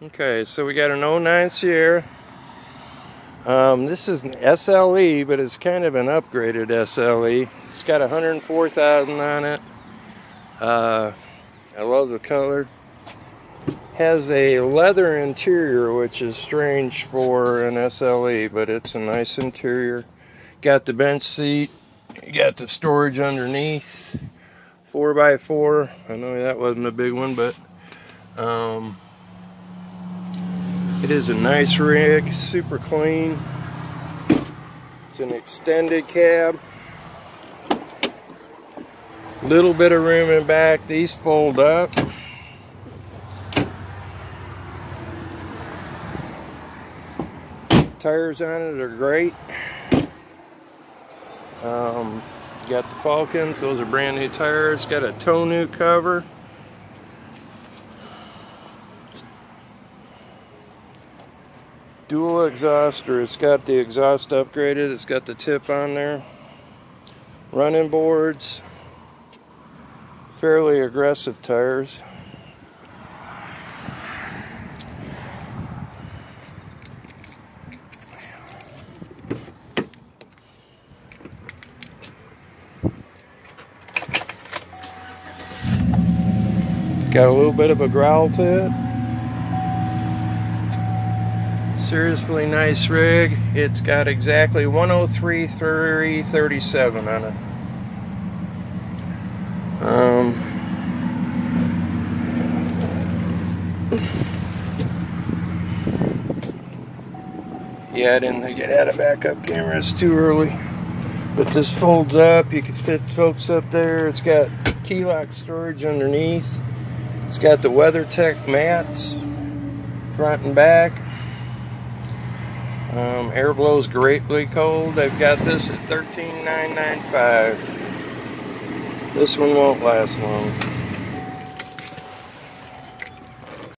Okay, so we got an 09 Sierra. Um, this is an SLE, but it's kind of an upgraded SLE. It's got 104,000 on it. Uh, I love the color. Has a leather interior, which is strange for an SLE, but it's a nice interior. Got the bench seat. You got the storage underneath. 4x4. I know that wasn't a big one, but... Um, it is a nice rig, super clean. It's an extended cab. Little bit of room in back. These fold up. Tires on it are great. Um, got the Falkens. Those are brand new tires. Got a tonneau cover. Dual exhauster. It's got the exhaust upgraded. It's got the tip on there. Running boards. Fairly aggressive tires. Got a little bit of a growl to it seriously nice rig. It's got exactly 103.337 on it. Um, yeah, I didn't get out of backup camera. It's too early. But this folds up. You can fit folks up there. It's got key lock storage underneath. It's got the WeatherTech mats front and back. Um, air blows greatly cold. They've got this at 13995 This one won't last long.